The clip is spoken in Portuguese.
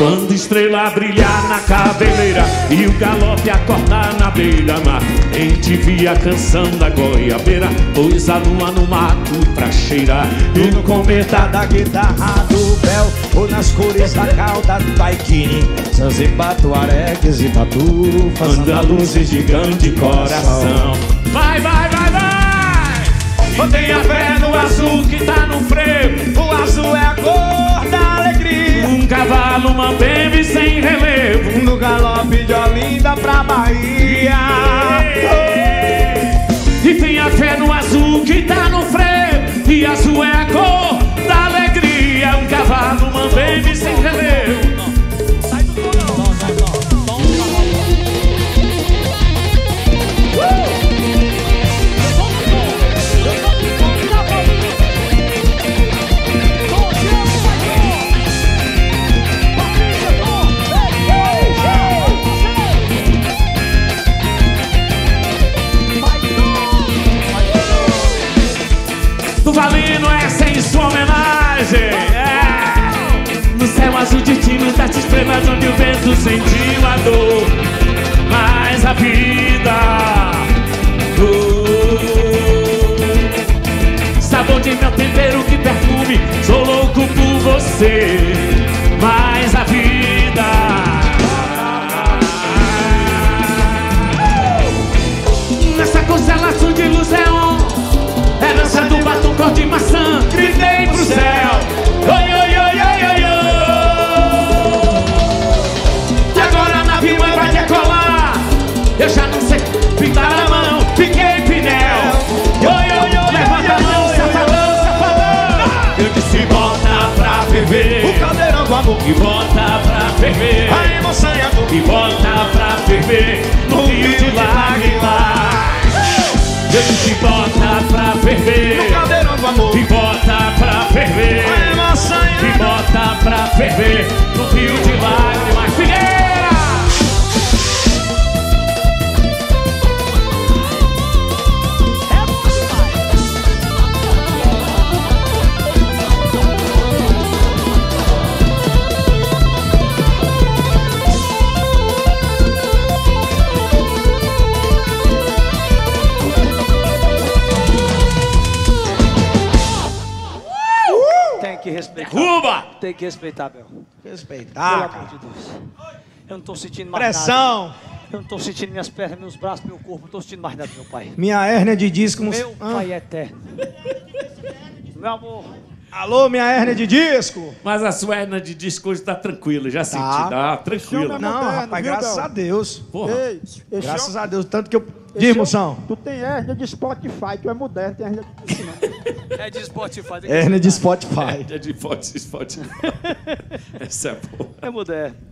Quando estrela brilhar na cabeleira E o galope acordar na beira-mar Quem te via canção da goiabeira Pôs a lua no mato pra cheirar E no cometa da guitarra do Bel Ou nas cores da cauda do Taikini Zanzibar, Tuaregs e Batufas Andaluzes de grande coração Vai, vai, vai, vai! Mantenha fé no azul que tá no freio O azul é a cor da cavalo manteve sem relevo. No galope de Olinda pra Bahia é. No céu azul de tino das estrelas Onde o vento sentiu a dor Mas a vida oh. Sabor de meu tempero, que perfume Sou louco por você E bota pra ferver. A emoção e a dor e bota que respeitar. Cuba! Tem que respeitar, Bel. Pelo Respeitar, amor cara de Deus. Eu não tô sentindo mais nada. Pressão Eu não tô sentindo minhas pernas, meus braços, meu corpo. Não tô sentindo mais nada, meu pai. Minha hérnia de disco Meu Ah. pai é eterno. Meu amor. Alô, minha hérnia de disco Mas a sua hernia de disco hoje tá tranquila, já senti, tá tranquila. Não, moderno, rapaz, viu, graças a Deus Porra. Ei, Graças é, a Deus, tanto que eu... Diz, moção Tu tem hérnia de Spotify, tu é moderno, tem hérnia de disco não. É de Spotify. Hérnia de. Spotify É de foto. Essa é boa. É moderno.